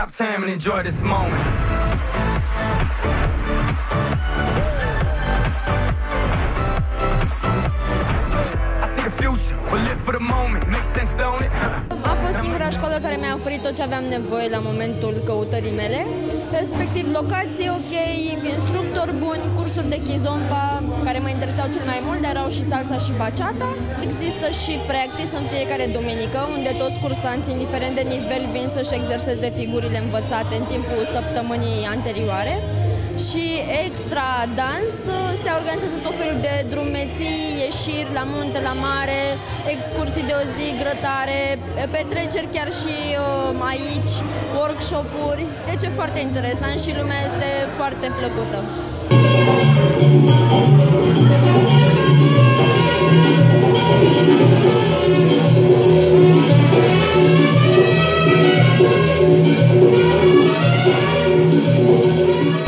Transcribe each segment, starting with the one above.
stop time and enjoy this moment. Fost singura școală care mi-a oferit tot ce aveam nevoie la momentul căutării mele, respectiv locații ok, instructori buni, cursuri de kizomba care mă interesau cel mai mult, dar erau și salsa și bachata. Există și practice în fiecare duminică, unde toți cursanții, indiferent de nivel, vin să-și exerseze figurile învățate în timpul săptămânii anterioare și extra dans se organizează tot felul de drumeții, ieșiri la munte, la mare, excursii de o zi, grătare, petreceri chiar și uh, aici, workshop-uri. Deci e foarte interesant și lumea este foarte plăcută.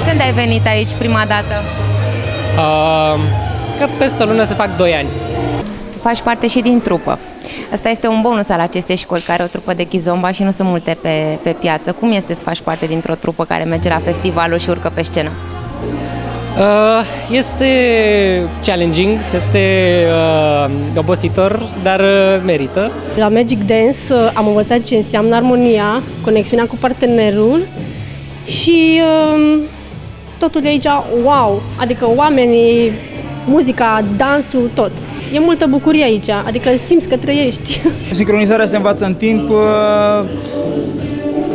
Când ai venit aici prima dată? Uh, că peste o lună să fac 2 ani. Tu faci parte și din trupă. Asta este un bonus al acestei școli, care are o trupă de chizomba și nu sunt multe pe, pe piață. Cum este să faci parte dintr-o trupă care merge la festivalul și urcă pe scenă? Uh, este challenging, este uh, obositor, dar uh, merită. La Magic Dance uh, am învățat ce înseamnă armonia, conexiunea cu partenerul și uh, totul e aici wow, adică oamenii, muzica, dansul, tot. E multă bucurie aici, adică simți că trăiești. Sincronizarea se învață în timp. uh,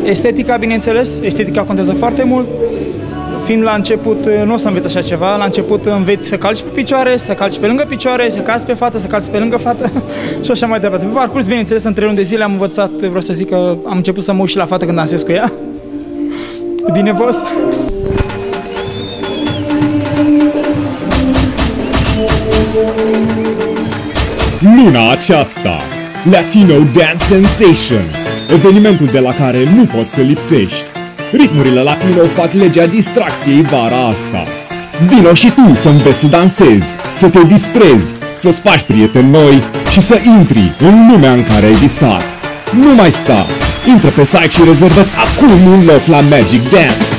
Estetica, bineînțeles, estetica contează foarte mult. Fiind la început, uh, nu o să înveți așa ceva, la început înveți să calci pe picioare, să calci pe lângă picioare, să cazi pe fată, să calci pe lângă fată și așa mai departe. Pe parcurs, bineînțeles, în trei luni de zile am învățat, vreau să zic că am început să mă uit și la fată când dansez cu ea. E Bine, boss? Luna aceasta, Latino Dance Sensation, evenimentul de la care nu poți să lipsești. Ritmurile latino fac legea distracției vara asta. Vino și tu să înveți să dansezi, să te distrezi, să-ți faci prieteni noi și să intri în lumea în care ai visat. Nu mai sta! Intră pe site și rezervați acum un loc la Magic Dance.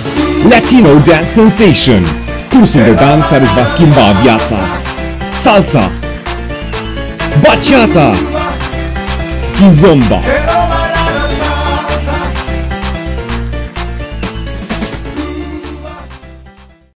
Latino Dance Sensation, cursul de dans care îți va schimba viața. Salsa, Bachata, Kizomba,